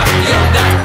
You're not